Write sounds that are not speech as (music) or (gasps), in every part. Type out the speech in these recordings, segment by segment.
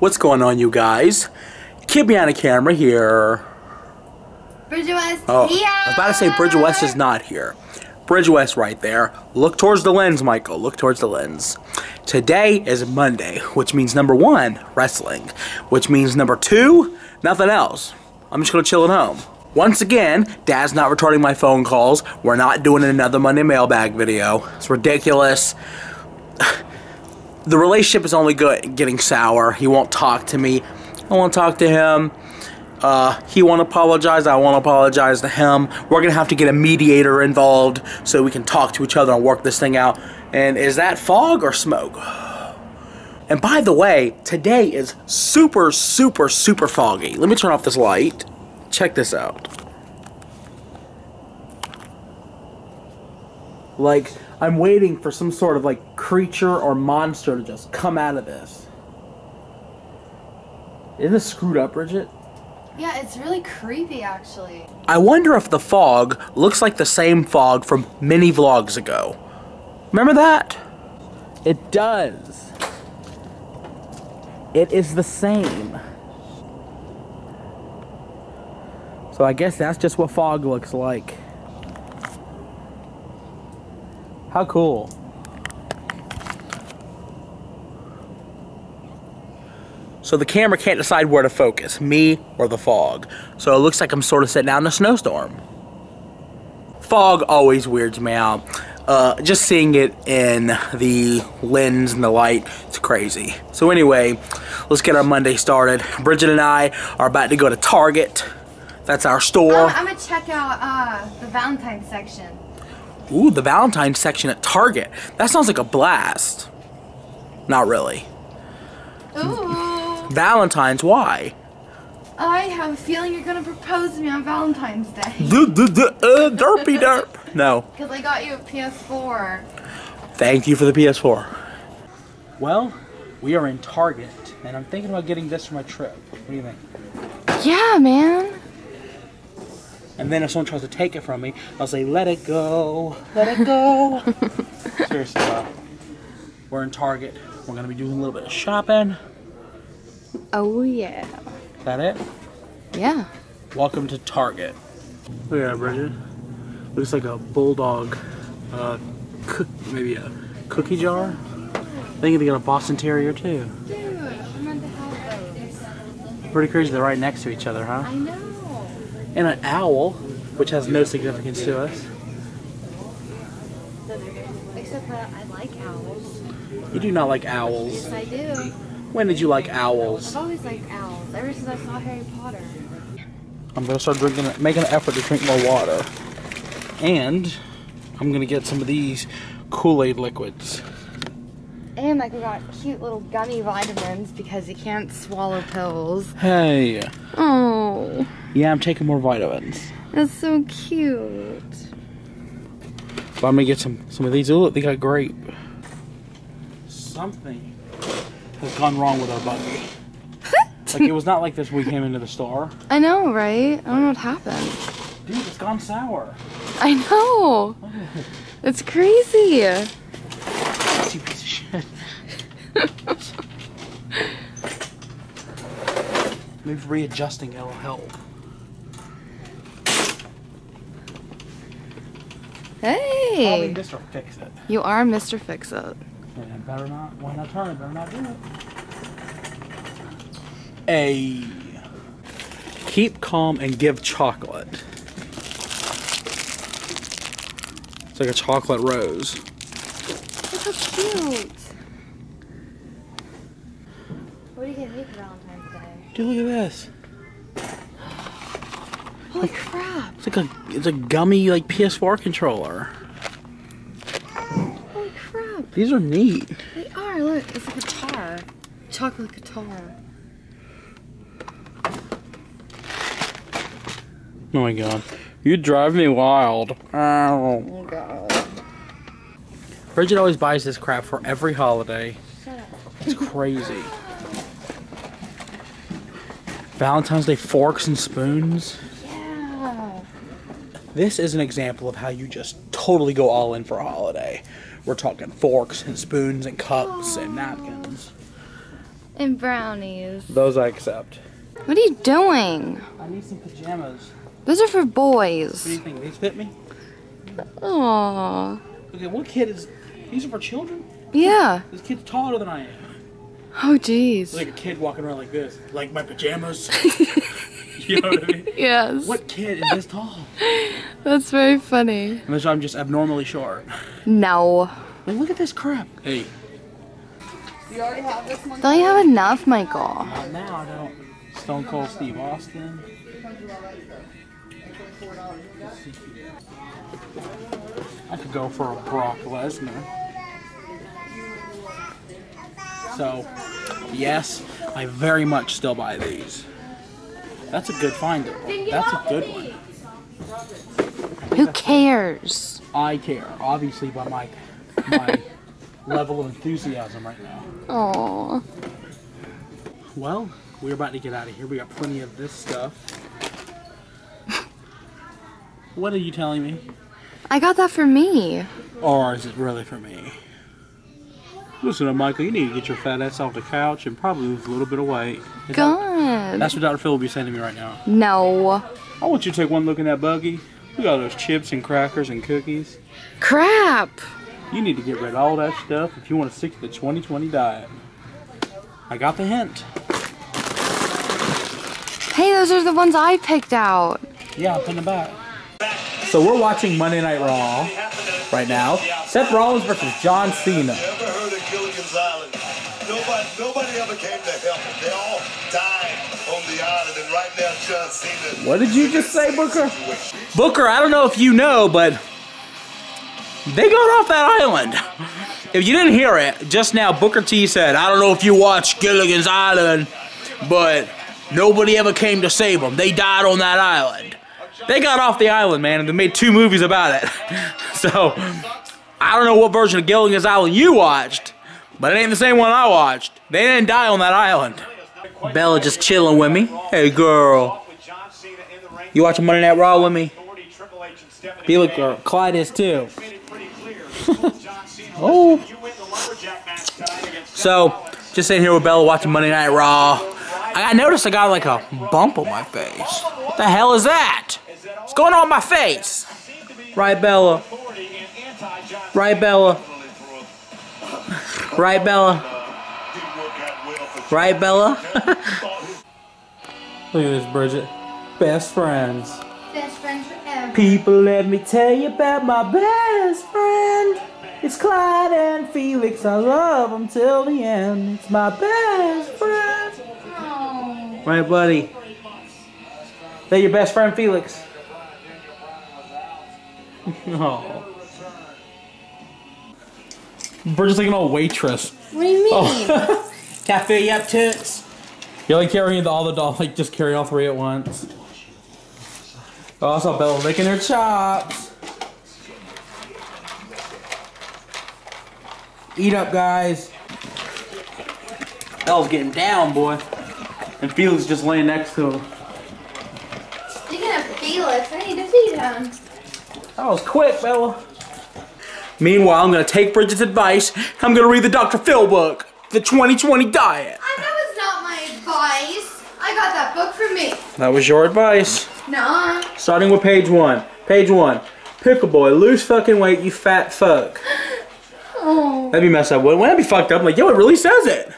What's going on, you guys? Kid behind the camera here. Bridgette West Oh, here. I was about to say Bridgette West is not here. Bridgette West right there. Look towards the lens, Michael. Look towards the lens. Today is Monday, which means number one, wrestling. Which means number two, nothing else. I'm just gonna chill at home. Once again, Dad's not returning my phone calls. We're not doing another Monday mailbag video. It's ridiculous. The relationship is only good, getting sour. He won't talk to me. I won't talk to him. Uh, he won't apologize. I won't apologize to him. We're gonna have to get a mediator involved so we can talk to each other and work this thing out. And is that fog or smoke? And by the way, today is super, super, super foggy. Let me turn off this light. Check this out. Like, I'm waiting for some sort of like creature or monster to just come out of this. Isn't this screwed up, Bridgette? Yeah, it's really creepy actually. I wonder if the fog looks like the same fog from many vlogs ago. Remember that? It does. It is the same. So I guess that's just what fog looks like. How cool. So the camera can't decide where to focus, me or the fog. So it looks like I'm sort of sitting out in a snowstorm. Fog always weirds me out. Uh, just seeing it in the lens and the light, it's crazy. So anyway, let's get our Monday started. Bridgette and I are about to go to Target. That's our store. Um, I'm gonna check out uh, the Valentine's section. Ooh, the Valentine's section at Target. That sounds like a blast. Not really. Ooh. Valentine's, why? I have a feeling you're gonna propose to me on Valentine's Day. D- d- d- uh, derpy derp. No. Because I got you a PS4. Thank you for the PS4. Well, we are in Target, and I'm thinking about getting this for my trip. What do you think? Yeah, man. And then if someone tries to take it from me, I'll say, let it go, let it go. (laughs) Seriously, though. We're in Target. We're going to be doing a little bit of shopping. Oh yeah. Is that it? Yeah. Welcome to Target. Look at that, Bridgette. Looks like a bulldog, uh, cook, maybe a cookie jar. I think they got a Boston Terrier too. Dude, I meant to have those. Pretty crazy they're right next to each other, huh? I know. And an owl, which has no significance to us. Except that I like owls. You do not like owls. Yes, I do. When did you like owls? I've always liked owls. Ever since I saw Harry Potter. I'm gonna start drinking, making an effort to drink more water. And I'm gonna get some of these Kool-Aid liquids. And like we got cute little gummy vitamins because you can't swallow pills. Hey, Oh, yeah, I'm taking more vitamins. that's so cute. But I'm gonna get some some of these. Oh, look, they got grape. Something has gone wrong with our buggy. like it was not like this when we came into the store. I know, right? I don't know what happened. Dude, it's gone sour. I know. (laughs) It's crazy. You piece of shit. (laughs) Maybe readjusting it'll help. Hey, this will fix it. you are Mr. Fix It. And it better not, why not turn it? Better not do it. A. Keep calm and give chocolate. It's like a chocolate rose. Look how cute. What are you gonna make for Valentine's Day? Dude, look at this. Holy crap! It's like a it's a gummy like PS4 controller. Holy crap! These are neat. They are. Look, it's a guitar. Chocolate guitar. Oh my god. You drive me wild. Ow. Oh god. Bridgette always buys this crap for every holiday. Shut up. It's crazy. Valentine's Day forks and spoons. This is an example of how you just totally go all in for a holiday. We're talking forks and spoons and cups and napkins. And brownies. Those I accept. What are you doing? I need some pajamas. Those are for boys. What do you think? These fit me? Aww. Okay, what kid is. These are for children? Yeah. This kid's taller than I am. Oh, jeez. Like a kid walking around like this. Like my pajamas. (laughs) (laughs) you know what I mean? Yes. What kid is this tall? (laughs) That's very funny. Unless I'm just abnormally short. No. Like, look at this crap. Hey. Don't you have enough, Michael? Uh, Not now, I don't. Stone Cold Steve Austin. I could go for a Brock Lesnar. So, yes, I very much still buy these. That's a good find. though. That's a good one. Who cares? I care, obviously, by my my (laughs) level of enthusiasm right now. Aww. Well, we're about to get out of here. We got plenty of this stuff. What are you telling me? I got that for me. Or is it really for me? Listen to Michael, you need to get your fat ass off the couch and probably lose a little bit of weight. Is that- That's what Dr. Phil will be saying to me right now. No. I want you to take one look in that buggy. Look got those chips and crackers and cookies. Crap. You need to get rid of all that stuff if you want to stick to the 2020 diet. I got the hint. Hey, those are the ones I picked out. Yeah, I'm putting it back. So we're watching Monday Night Raw right now. Seth Rollins versus John Cena. Nobody, nobody ever came to help them. They all died on the island, and right now John Cena. What did you just say, Booker? Booker, I don't know if you know, but they got off that island. If you didn't hear it, just now Booker T said, I don't know if you watched Gilligan's Island, but nobody ever came to save them. They died on that island. They got off the island, man, and they made two movies about it. (laughs) So, I don't know what version of Gilligan's Island you watched, but it ain't the same one I watched. They didn't die on that island. Bella just chilling with me. Hey, girl. You watching Monday Night Raw with me? Be like uh, Clyde is too. (laughs) oh. So, just sitting here with Bella watching Monday Night Raw. I I noticed I got like a bump on my face. What the hell is that? What's going on with my face? Right, Bella? Right, Bella? (laughs) Right, Bella? Right, Bella? (laughs) Look at this, Bridgette. Best friends. Best friends forever. People, let me tell you about my best friend. It's Clyde and Felix. I love them till the end. It's my best friend. Oh. Right, buddy? That your best friend, Felix? (laughs) oh. Bridgette's like an old waitress. What do you mean? Oh. Can I fill you up, Toots? You're like carrying all the dolls, like just carry all three at once. Oh, I saw Bella licking her chops. Eat up, guys. Bella's getting down, boy. And Felix just laying next to him. Speaking of Felix, I need to feed him. That was quick, Bella. Meanwhile, I'm gonna take Bridgette's advice. I'm gonna read the Dr. Phil book, The 2020 Diet. I know it's not my advice. I got that book for me. That was your advice. Nah. Starting with page one. Page one. Pickle boy, lose fucking weight, you fat fuck. (gasps) Oh. That'd be messed up. Wouldn't that be fucked up? Like, yo, it really says it.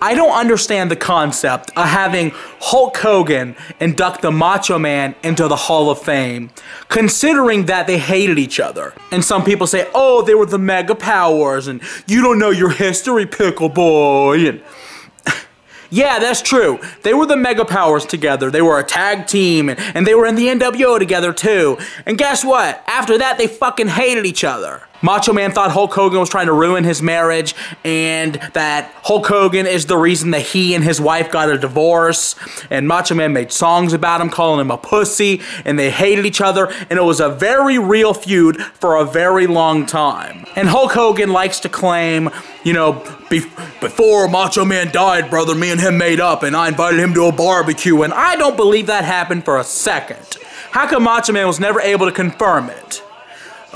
I don't understand the concept of having Hulk Hogan induct the Macho Man into the Hall of Fame, considering that they hated each other. And some people say, oh, they were the mega powers, and you don't know your history, Pickle Boy. And (laughs) yeah, that's true. They were the mega powers together. They were a tag team, and, they were in the NWO together too. And guess what? After that, they fucking hated each other. Macho Man thought Hulk Hogan was trying to ruin his marriage, and that Hulk Hogan is the reason that he and his wife got a divorce. And Macho Man made songs about him, calling him a pussy, and they hated each other, and it was a very real feud for a very long time. And Hulk Hogan likes to claim, you know, be- before Macho Man died, brother, me and him made up, and I invited him to a barbecue, and I don't believe that happened for a second. How come Macho Man was never able to confirm it?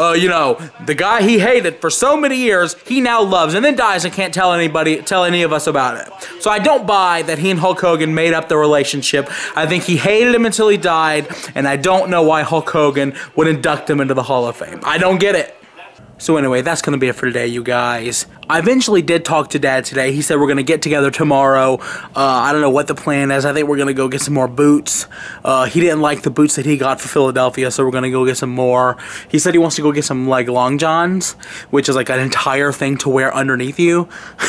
Uh, you know, the guy he hated for so many years, he now loves, and then dies and can't tell anybody, tell any of us about it. So I don't buy that he and Hulk Hogan made up the relationship. I think he hated him until he died, and I don't know why Hulk Hogan would induct him into the Hall of Fame. I don't get it. So anyway, that's going to be it for today, you guys. I eventually did talk to Dad today. He said we're going to get together tomorrow. Uh, I don't know what the plan is. I think we're going to go get some more boots. Uh, he didn't like the boots that he got for Philadelphia, so we're going to go get some more. He said he wants to go get some, like, long johns, which is, like, an entire thing to wear underneath you.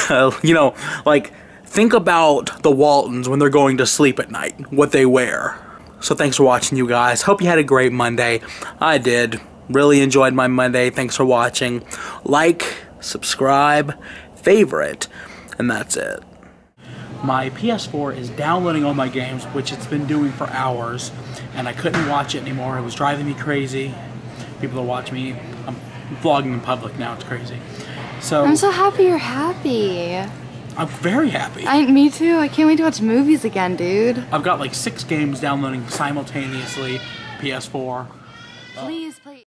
(laughs) you know, like, think about the Waltons when they're going to sleep at night, what they wear. So thanks for watching, you guys. Hope you had a great Monday. I did. Really enjoyed my Monday. Thanks for watching. Like, subscribe, favorite, and that's it. My PS4 is downloading all my games, which it's been doing for hours, and I couldn't watch it anymore. It was driving me crazy. People are watching me. I'm vlogging in public now. It's crazy. So I'm so happy you're happy. I'm very happy. I, me too. I can't wait to watch movies again, dude. I've got like six games downloading simultaneously. PS4. Please play.